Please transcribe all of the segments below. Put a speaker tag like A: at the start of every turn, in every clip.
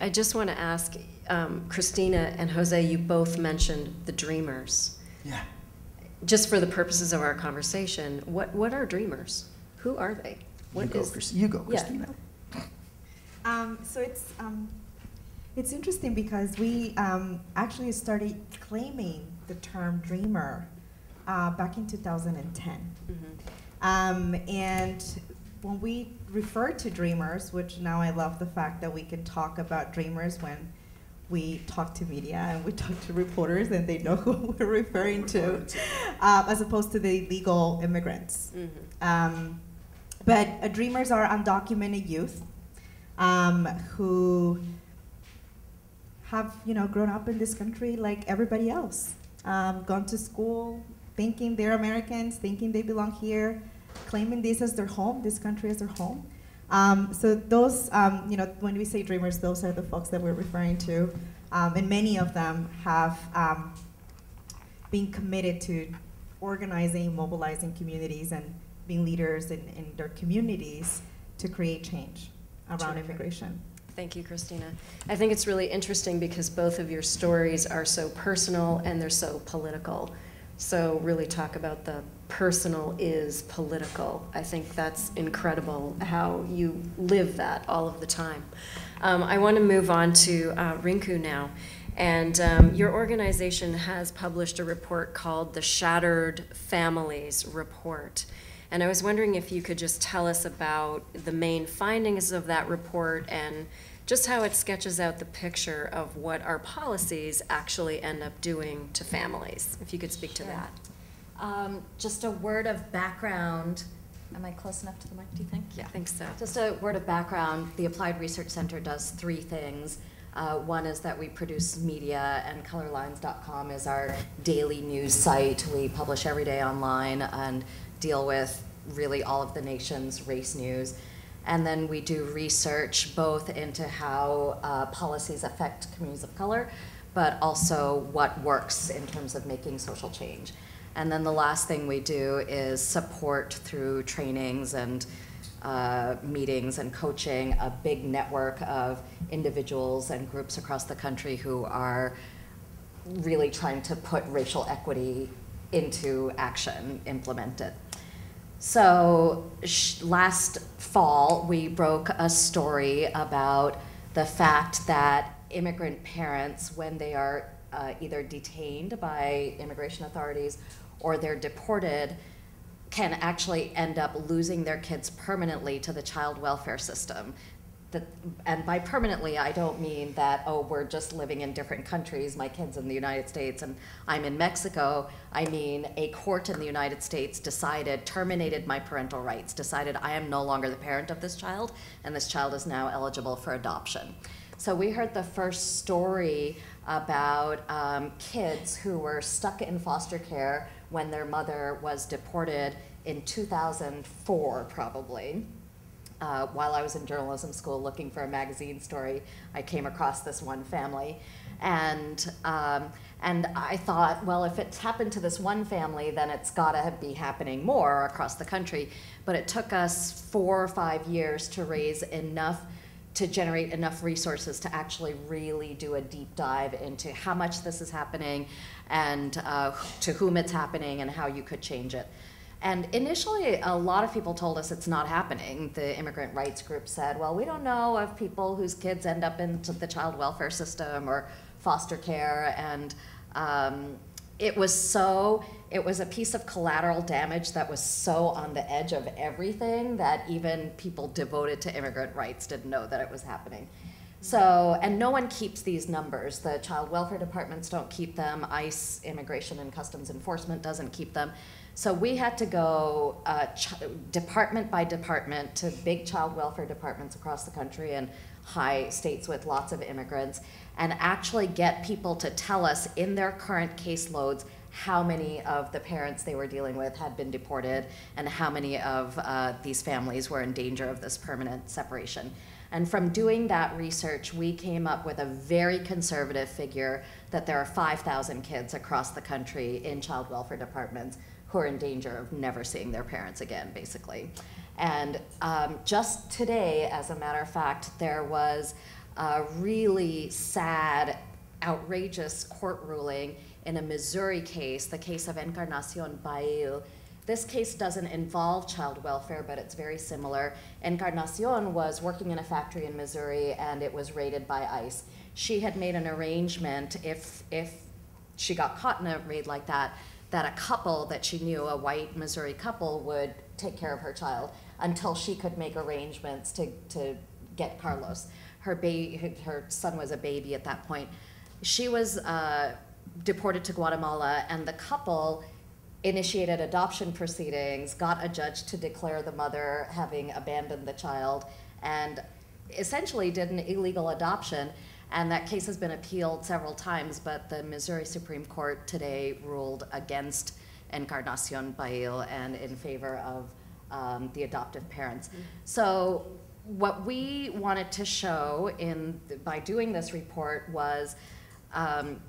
A: I just want to ask um, Cristina and Jose, you both mentioned the dreamers.
B: Yeah.
A: Just for the purposes of our conversation, what, what are dreamers? Who are they? What
B: you go,
A: is-
B: Chris- you go,
A: Yeah.
B: Cristina.
C: Um, so it's um, it's interesting because we um, actually started claiming the term dreamer uh, back in 2010.
A: Mhm.
C: Um, and when we refer to dreamers, which now I love the fact that we can talk about dreamers when we talk to media and we talk to reporters and they know who we're referring to, uh, as opposed to the legal immigrants.
A: Mhm.
C: Um, but uh, dreamers are undocumented youth um, who have, you know, grown up in this country like everybody else, um, gone to school thinking they're Americans, thinking they belong here, claiming this as their home, this country as their home. Um, so those, um, you know, when we say dreamers, those are the folks that we're referring to, um, and many of them have um, been committed to organizing, mobilizing communities, and being leaders in, in their communities to create change around
A: Terrific.
C: immigration.
A: Thank you, Cristina. I think it's really interesting because both of your stories are so personal and they're so political. So, really talk about the personal is political. I think that's incredible how you live that all of the time. Um, I want to move on to uh, Rinku now. And um, your organization has published a report called the Shattered Families Report. And I was wondering if you could just tell us about the main findings of that report and just how it sketches out the picture of what our policies actually end up doing to families. If you could speak to that.
D: Um, just a word of background. Am I close enough to the mic, do you think?
A: Yeah, I think so.
D: Just a word of background. The Applied Research Center does three things. Uh, one is that we produce media, and colorlines.com is our daily news site. We publish every day online and deal with really all of the nation's race news. And then we do research both into how uh, policies affect communities of color, but also what works in terms of making social change. And then the last thing we do is support through trainings and uh, meetings and coaching a big network of individuals and groups across the country who are really trying to put racial equity into action, implement it. So last fall, we broke a story about the fact that immigrant parents, when they are uh, either detained by immigration authorities or they're deported, can actually end up losing their kids permanently to the child welfare system. That, and by permanently, I don't mean that, oh, we're just living in different countries, my kid's in the United States and I'm in Mexico. I mean, a court in the United States decided, terminated my parental rights, decided I am no longer the parent of this child, and this child is now eligible for adoption. So we heard the first story about um, kids who were stuck in foster care when their mother was deported in 2004, probably. Uh, while I was in journalism school looking for a magazine story, I came across this one family. And, um, and I thought, well, if it's happened to this one family, then it's got to be happening more across the country. But it took us four or five years to raise enough to generate enough resources to actually really do a deep dive into how much this is happening and uh, to whom it's happening and how you could change it. And initially, a lot of people told us it's not happening. The immigrant rights group said, well, we don't know of people whose kids end up into the child welfare system or foster care. And um, it was so, it was a piece of collateral damage that was so on the edge of everything that even people devoted to immigrant rights didn't know that it was happening. So, and no one keeps these numbers. The child welfare departments don't keep them. ICE, Immigration and Customs Enforcement, doesn't keep them. So we had to go uh, department by department to big child welfare departments across the country and high states with lots of immigrants and actually get people to tell us in their current caseloads how many of the parents they were dealing with had been deported and how many of uh, these families were in danger of this permanent separation. And from doing that research, we came up with a very conservative figure that there are 5,000 kids across the country in child welfare departments who are in danger of never seeing their parents again, basically. And um, just today, as a matter of fact, there was a really sad, outrageous court ruling in a Missouri case, the case of Encarnacion Bail. This case doesn't involve child welfare, but it's very similar. Encarnacion was working in a factory in Missouri and it was raided by ICE. She had made an arrangement if, if she got caught in a raid like that, that a couple that she knew, a white Missouri couple, would take care of her child until she could make arrangements to, to get Carlos. Her, ba- her son was a baby at that point. She was uh, deported to Guatemala, and the couple initiated adoption proceedings, got a judge to declare the mother having abandoned the child, and essentially did an illegal adoption. And that case has been appealed several times, but the Missouri Supreme Court today ruled against Encarnacion Bail and in favor of um, the adoptive parents. So what we wanted to show in by doing this report was um,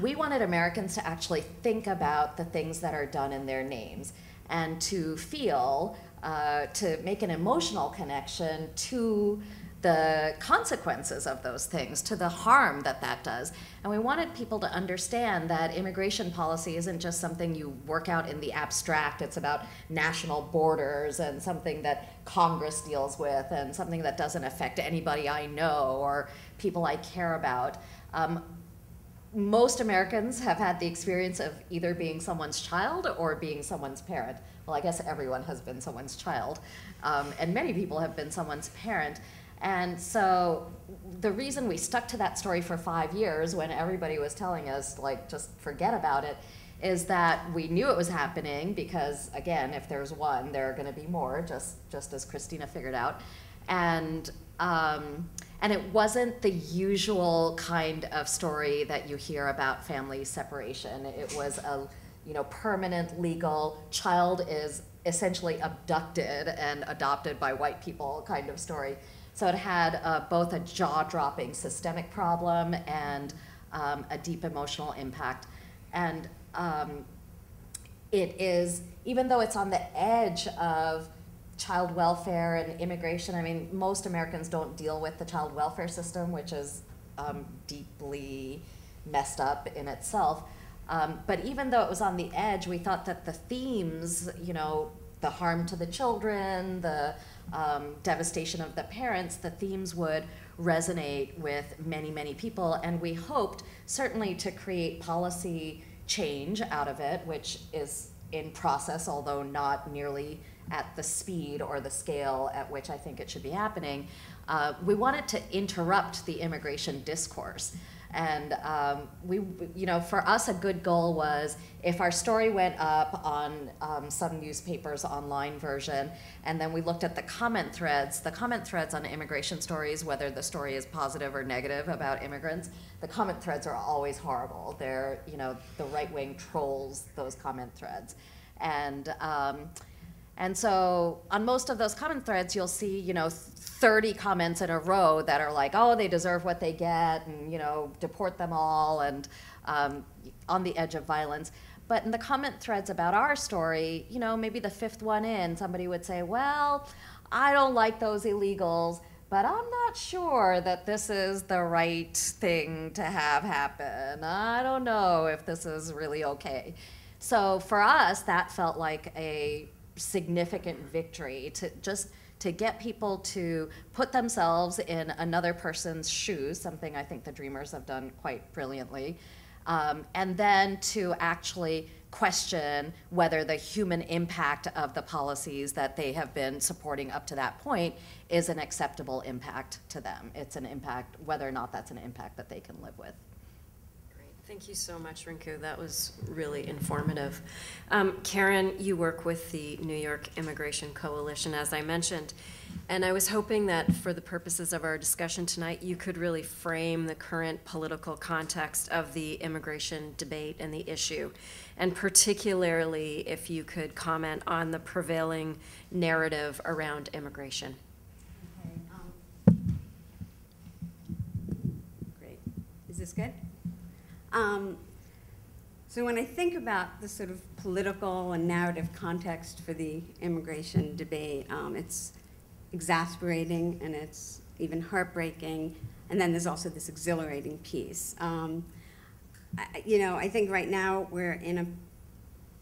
D: we wanted Americans to actually think about the things that are done in their names and to feel, uh, to make an emotional connection to the consequences of those things, to the harm that that does. And we wanted people to understand that immigration policy isn't just something you work out in the abstract, it's about national borders and something that Congress deals with and something that doesn't affect anybody I know or people I care about. Um, most Americans have had the experience of either being someone's child or being someone's parent. Well, I guess everyone has been someone's child, um, and many people have been someone's parent. And so the reason we stuck to that story for five years when everybody was telling us, like, just forget about it, is that we knew it was happening because, again, if there's one, there are going to be more, just, just as Cristina figured out. And um, and it wasn't the usual kind of story that you hear about family separation. It was a you know permanent legal child is essentially abducted and adopted by white people kind of story. So it had uh, both a jaw-dropping systemic problem and um, a deep emotional impact. And um, it is, even though it's on the edge of child welfare and immigration. I mean, most Americans don't deal with the child welfare system, which is um, deeply messed up in itself. Um, but even though it was on the edge, we thought that the themes, you know, the harm to the children, the um, devastation of the parents, the themes would resonate with many, many people. And we hoped certainly to create policy change out of it, which is in process, although not nearly at the speed or the scale at which I think it should be happening. Uh, we wanted to interrupt the immigration discourse. And um, we, you know, for us, a good goal was if our story went up on um, some newspaper's online version, and then we looked at the comment threads, the comment threads on immigration stories, whether the story is positive or negative about immigrants, the comment threads are always horrible. They're, you know, the right wing trolls those comment threads. And, um, and so on most of those comment threads, you'll see, you know, 30 comments in a row that are like, oh, they deserve what they get, and, you know, deport them all, and um, on the edge of violence. But in the comment threads about our story, you know, maybe the fifth one in, somebody would say, well, I don't like those illegals, but I'm not sure that this is the right thing to have happen. I don't know if this is really okay. So for us, that felt like a significant victory to just to get people to put themselves in another person's shoes, something I think the Dreamers have done quite brilliantly, um, and then to actually question whether the human impact of the policies that they have been supporting up to that point is an acceptable impact to them. It's an impact, whether or not that's an impact that they can live with.
A: Thank you so much, Rinku. That was really informative. Um, Karen, you work with the New York Immigration Coalition, as I mentioned, and I was hoping that for the purposes of our discussion tonight, you could really frame the current political context of the immigration debate and the issue, and particularly if you could comment on the prevailing narrative around immigration.
B: Okay, um, Great. Is this good? Um, so when I think about the sort of political and narrative context for the immigration debate, um, it's exasperating and it's even heartbreaking. and then there's also this exhilarating piece. Um, I- you know, I think right now we're in a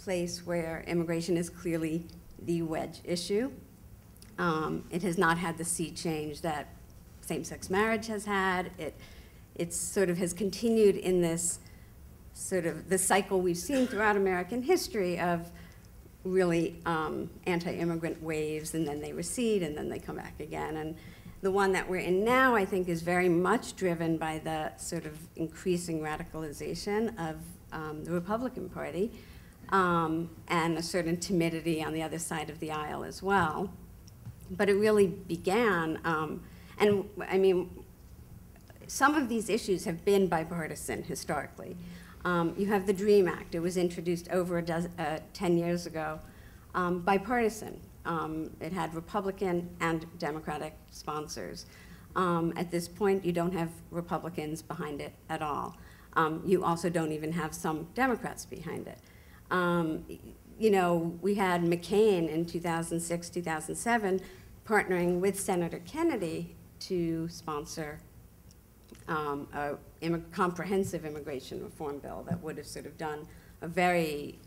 B: place where immigration is clearly the wedge issue. Um, it has not had the sea change that same-sex marriage has had. It, it's sort of has continued in this sort of the cycle we've seen throughout American history of really um, anti-immigrant waves, and then they recede, and then they come back again. And the one that we're in now, I think, is very much driven by the sort of increasing radicalization of um, the Republican Party um, and a certain timidity on the other side of the aisle as well. But it really began, um, and I mean, some of these issues have been bipartisan historically. Um, you have the DREAM Act. It was introduced over uh, 10 years ago, um, bipartisan. Um, it had Republican and Democratic sponsors. Um, at this point, you don't have Republicans behind it at all. Um, you also don't even have some Democrats behind it. Um, you know, we had McCain in 2006, 2007, partnering with Senator Kennedy to sponsor um, a comprehensive immigration reform bill that would have sort of done a very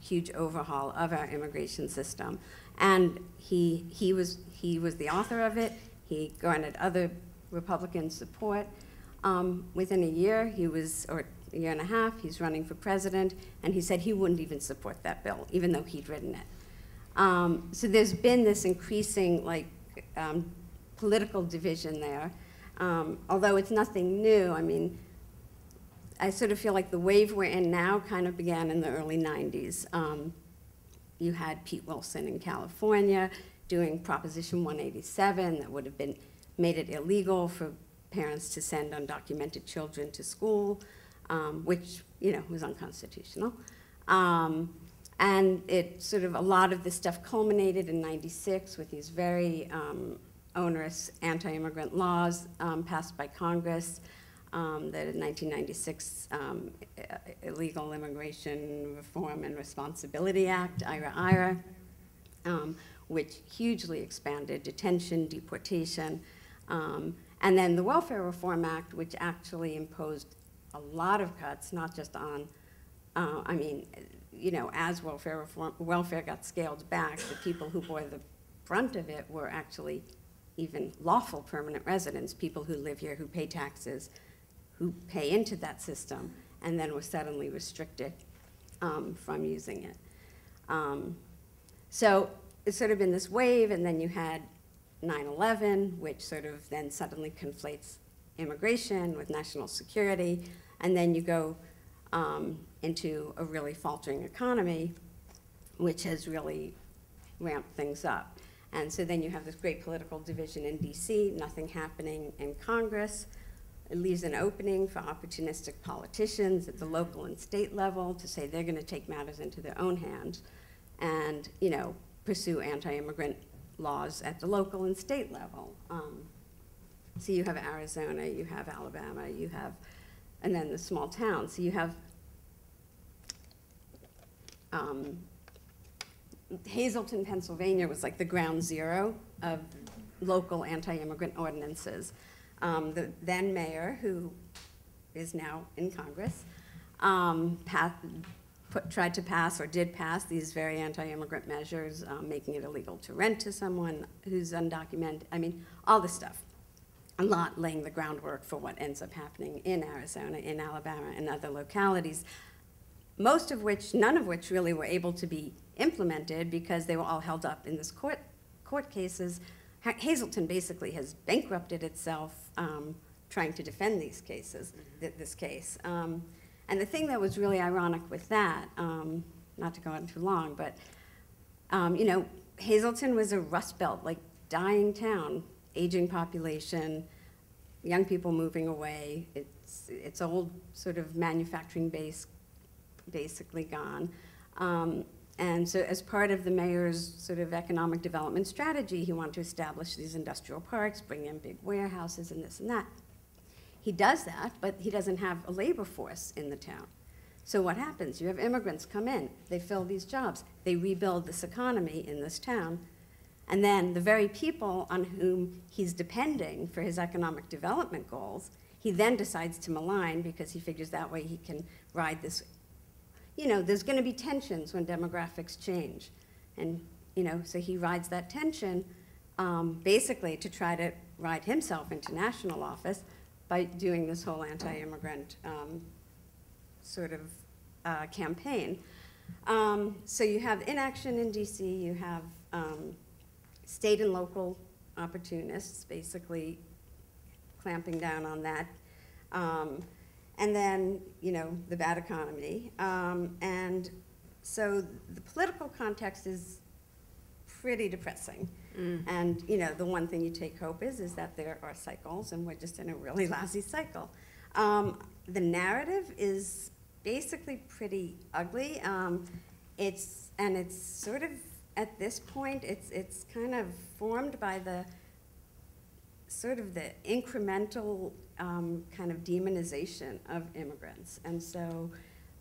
B: huge overhaul of our immigration system. And he, he, was, he was the author of it. He garnered other Republican support. Um, within a year, he was, or a year and a half, he's running for president, and he said he wouldn't even support that bill, even though he'd written it. Um, so there's been this increasing, like, um, political division there. Um, although it's nothing new, I mean, I sort of feel like the wave we're in now kind of began in the early 90s. Um, you had Pete Wilson in California doing Proposition 187 that would have been made it illegal for parents to send undocumented children to school, um, which you know was unconstitutional. Um, and it sort of a lot of this stuff culminated in '96 with these very um, onerous anti-immigrant laws um, passed by Congress. Um, the 1996 um, Illegal Immigration Reform and Responsibility Act, IRA-IRA, um, which hugely expanded detention, deportation, um, and then the Welfare Reform Act, which actually imposed a lot of cuts, not just on, uh, I mean, you know, as welfare reform, welfare got scaled back, the people who bore the brunt of it were actually even lawful permanent residents, people who live here, who pay taxes, who pay into that system, and then were suddenly restricted um, from using it. Um, so it's sort of been this wave, and then you had 9/11, which sort of then suddenly conflates immigration with national security, and then you go um, into a really faltering economy, which has really ramped things up. And so then you have this great political division in DC, nothing happening in Congress. It leaves an opening for opportunistic politicians at the local and state level to say they're going to take matters into their own hands and, you know, pursue anti-immigrant laws at the local and state level. Um, so you have Arizona, you have Alabama, you have, and then the small towns. So you have um, Hazleton, Pennsylvania was like the ground zero of local anti-immigrant ordinances. Um, the then mayor, who is now in Congress, um, pa- put, tried to pass or did pass these very anti-immigrant measures, um, making it illegal to rent to someone who's undocumented. I mean, all this stuff. A lot laying the groundwork for what ends up happening in Arizona, in Alabama, and other localities most of which, none of which really were able to be implemented because they were all held up in this court, court cases. Ha- Hazleton basically has bankrupted itself um, trying to defend these cases, th- this case. Um, and the thing that was really ironic with that, um, not to go on too long, but um, you know, Hazleton was a rust belt, like dying town, aging population, young people moving away. It's it's old sort of manufacturing base basically gone. Um, and so, as part of the mayor's sort of economic development strategy, he wanted to establish these industrial parks, bring in big warehouses, and this and that. He does that, but he doesn't have a labor force in the town. So, what happens? You have immigrants come in, they fill these jobs, they rebuild this economy in this town, And then the very people on whom he's depending for his economic development goals, he then decides to malign because he figures that way he can ride this. You know, there's going to be tensions when demographics change. And, you know, so he rides that tension um, basically to try to ride himself into national office by doing this whole anti-immigrant um, sort of uh, campaign. Um, so you have inaction in DC, you have um, state and local opportunists basically clamping down on that. And then, you know, the bad economy. Um, and so the political context is pretty depressing. And, you know, the one thing you take hope is, is that there are cycles, and we're just in a really lousy cycle. Um, the narrative is basically pretty ugly. Um, it's, and it's sort of, at this point, it's, it's kind of formed by the, sort of the incremental um, kind of demonization of immigrants. And so,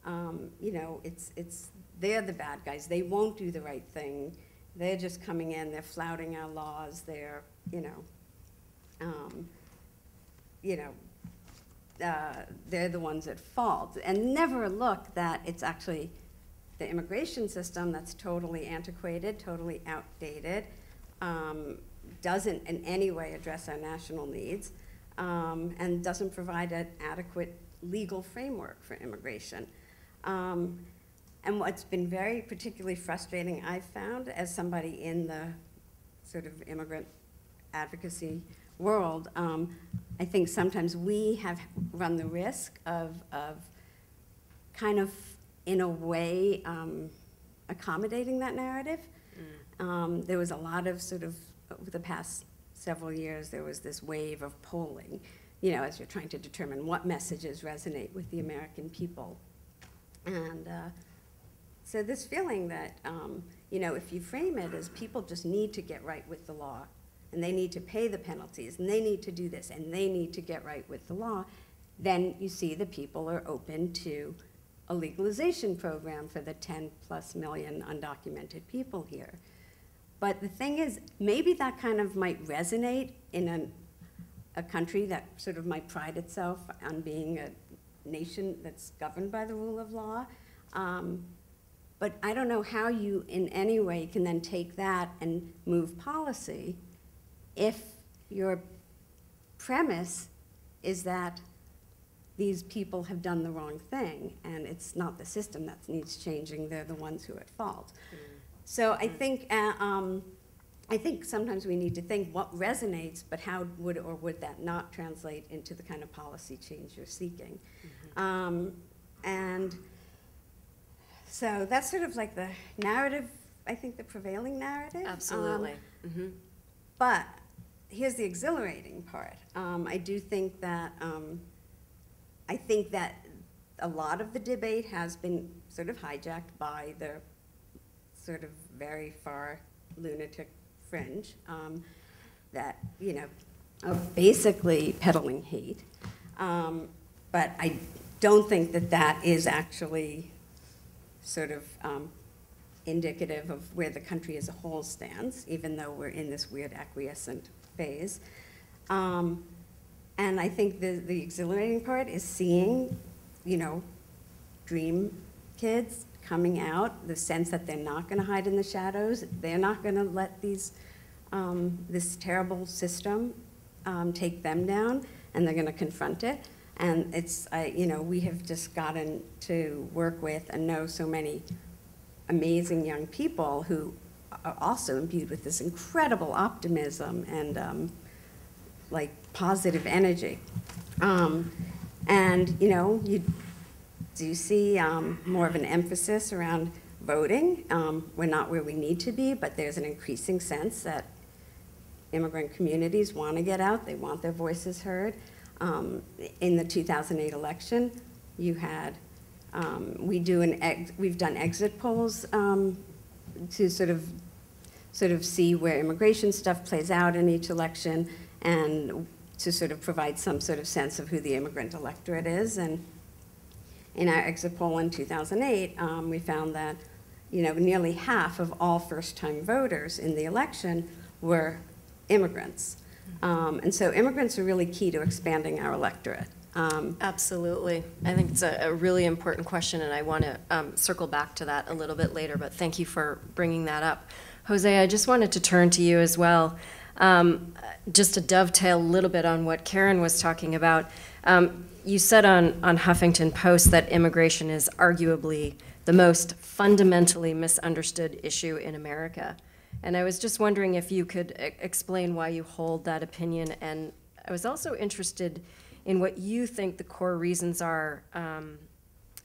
B: um, you know, it's, it's, they're the bad guys. They won't do the right thing. They're just coming in, they're flouting our laws, they're, you know, um, you know, uh, they're the ones at fault. And never look that it's actually the immigration system that's totally antiquated, totally outdated, um, doesn't in any way address our national needs, um, and doesn't provide an adequate legal framework for immigration. Um, and what's been very particularly frustrating, I've found, as somebody in the sort of immigrant advocacy world, um, I think sometimes we have run the risk of, of kind of, in a way, um, accommodating that narrative. Um, there was a lot of sort of, over the past several years, there was this wave of polling, you know, as you're trying to determine what messages resonate with the American people. And uh, so this feeling that, um, you know, if you frame it as people just need to get right with the law, and they need to pay the penalties, and they need to do this, and they need to get right with the law, then you see the people are open to a legalization program for the 10 plus million undocumented people here. But the thing is, maybe that kind of might resonate in an, a country that sort of might pride itself on being a nation that's governed by the rule of law. Um, but I don't know how you, in any way, can then take that and move policy if your premise is that these people have done the wrong thing and it's not the system that needs changing, they're the ones who are at fault. So I think, uh, um, I think sometimes we need to think what resonates, but how would or would that not translate into the kind of policy change you're seeking? Um, and so that's sort of like the narrative, I think the prevailing narrative. Um,
A: Absolutely. Mhm.
B: but here's the exhilarating part. Um, I do think that, um, I think that a lot of the debate has been sort of hijacked by the sort of very far lunatic fringe um, that, you know, are basically peddling hate. Um, but I don't think that that is actually sort of um, indicative of where the country as a whole stands, even though we're in this weird acquiescent phase. Um, and I think the, the exhilarating part is seeing, you know, dream kids coming out, the sense that they're not going to hide in the shadows, they're not going to let these, um, this terrible system um, take them down, and they're going to confront it. And it's, I, you know, we have just gotten to work with and know so many amazing young people who are also imbued with this incredible optimism and um, like positive energy. Um, and, you know, you do you see um, more of an emphasis around voting. Um, we're not where we need to be, but there's an increasing sense that immigrant communities want to get out, they want their voices heard. Um, in the 2008 election, you had, um, we do an, we've done exit polls um, to sort of, sort of see where immigration stuff plays out in each election and to sort of provide some sort of sense of who the immigrant electorate is. And in our exit poll in 2008, um, we found that, you know, nearly half of all first-time voters in the election were immigrants. Um, and so immigrants are really key to expanding our electorate. Um,
A: Absolutely. I think it's a, a really important question, and I want to um, circle back to that a little bit later, but thank you for bringing that up. Jose, I just wanted to turn to you as well, um, just to dovetail a little bit on what Karen was talking about. Um, you said on, on Huffington Post that immigration is arguably the most fundamentally misunderstood issue in America. And I was just wondering if you could explain why you hold that opinion. And I was also interested in what you think the core reasons are um,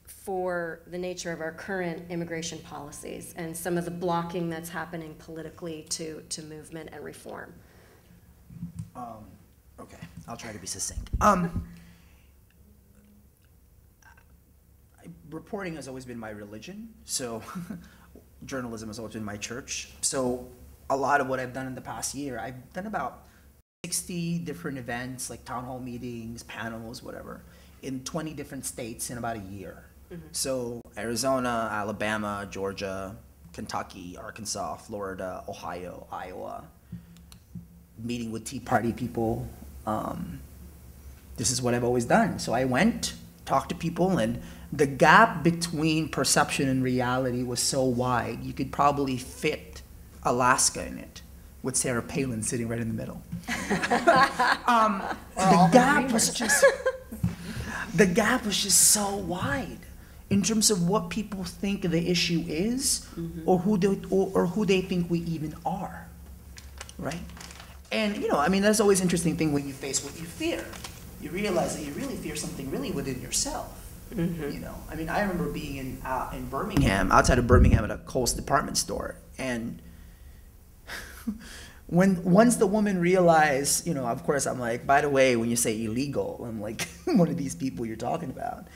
A: for the nature of our current immigration policies and some of the blocking that's happening politically to, to movement and reform.
E: Um, okay, I'll try to be succinct. Um, I- reporting has always been my religion, so journalism has always been my church. So a lot of what I've done in the past year, I've done about 60 different events, like town hall meetings, panels, whatever, in 20 different states in about a year. So Arizona, Alabama, Georgia, Kentucky, Arkansas, Florida, Ohio, Iowa, meeting with Tea Party people. Um, this is what I've always done. So I went, talked to people, and the gap between perception and reality was so wide, you could probably fit Alaska in it with Sarah Palin sitting right in the middle. um, the gap was just the gap was just so wide in terms of what people think the issue is or who they or, or who they think we even are right? And you know i mean that's always an interesting thing when you face what you fear. You realize that you really fear something really within yourself you know i mean i remember being in uh, in birmingham outside of birmingham at a Kohl's department store and when once the woman realized, you know, of course, I'm like, by the way, when you say illegal, I'm like one of these people you're talking about.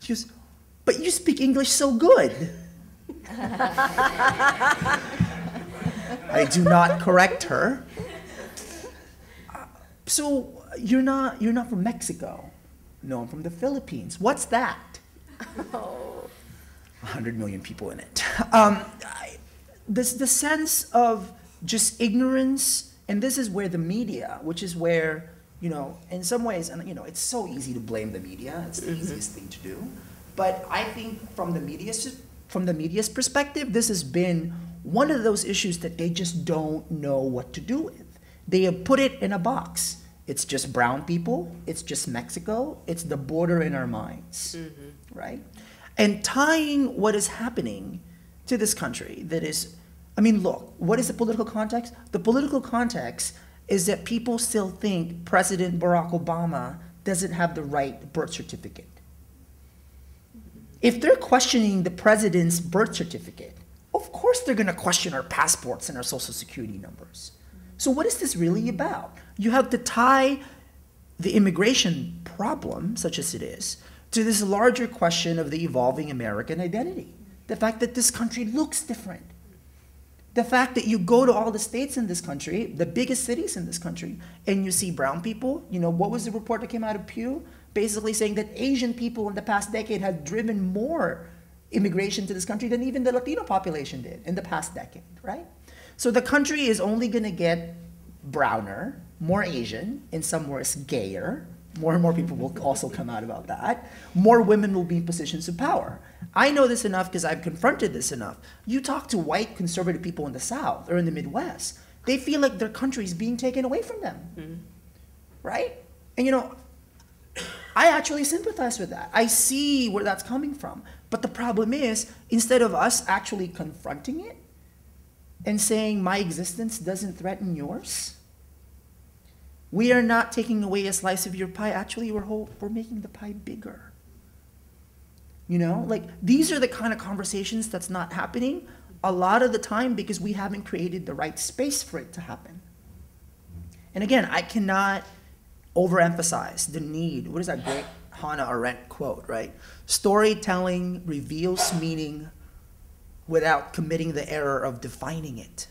E: She goes, but you speak English so good. I do not correct her. Uh, So you're not you're not from Mexico. No, I'm from the Philippines. What's that? A hundred million people in it. Um, I, this the sense of just ignorance, and this is where the media, which is where you know, in some ways, and you know, it's so easy to blame the media. It's the easiest thing to do. But I think from the media's from the media's perspective, this has been one of those issues that they just don't know what to do with. They have put it in a box. It's just brown people. It's just Mexico. It's the border in our minds, mm-hmm. right? And tying what is happening to this country that is, I mean, look, what is the political context? The political context is that people still think President Barack Obama doesn't have the right birth certificate. If they're questioning the president's birth certificate, of course they're going to question our passports and our social security numbers. So, what is this really mm. about? You have to tie the immigration problem, such as it is, to this larger question of the evolving American identity. The fact that this country looks different. The fact that you go to all the states in this country, the biggest cities in this country, and you see brown people. You know, what was the report that came out of Pew? Basically saying that Asian people in the past decade had driven more immigration to this country than even the Latino population did in the past decade, right? So the country is only going to get browner, more Asian, in some ways gayer. More and more people will also come out about that. More women will be in positions of power. I know this enough because I've confronted this enough. You talk to white conservative people in the South or in the Midwest, they feel like their country is being taken away from them. Mm-hmm. Right? And you know, I actually sympathize with that. I see where that's coming from. But the problem is, instead of us actually confronting it and saying, my existence doesn't threaten yours, we are not taking away a slice of your pie. Actually, we're, whole, we're making the pie bigger. You know, like these are the kind of conversations that's not happening a lot of the time because we haven't created the right space for it to happen. And again, I cannot overemphasize the need. What is that great Hannah Arendt quote, right? Storytelling reveals meaning without committing the error of defining it.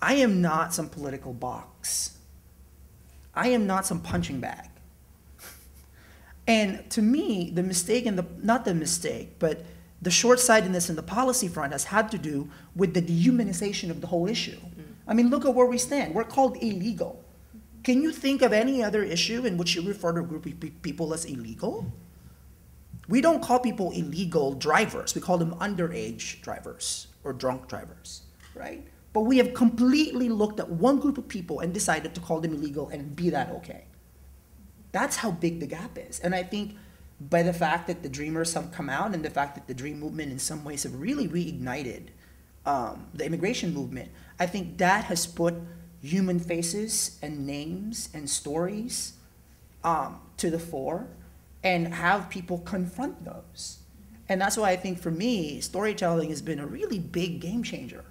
E: I am not some political box. I am not some punching bag. And to me, the mistake and the not the mistake, but The short-sightedness in the policy front has had to do with the dehumanization of the whole issue. Mm. I mean, look at where we stand. We're called illegal. Can you think of any other issue in which you refer to a group of pe- people as illegal? We don't call people illegal drivers. We call them underage drivers or drunk drivers, right? But we have completely looked at one group of people and decided to call them illegal and be that okay. That's how big the gap is. And I think by the fact that the dreamers have come out and the fact that the dream movement in some ways have really reignited um, the immigration movement, I think that has put human faces and names and stories um, to the fore and have people confront those. And that's why I think for me, storytelling has been a really big game changer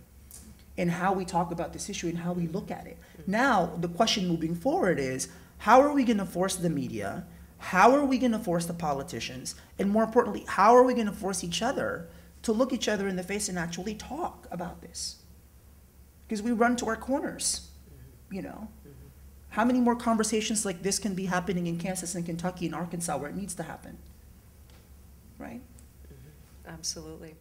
E: in how we talk about this issue and how we look at it. Now, the question moving forward is how are we going to force the media? How are we going to force the politicians? And more importantly, how are we going to force each other to look each other in the face and actually talk about this? Because we run to our corners, you know. How many more conversations like this can be happening in Kansas and Kentucky and Arkansas where it needs to happen? Right?
A: Absolutely.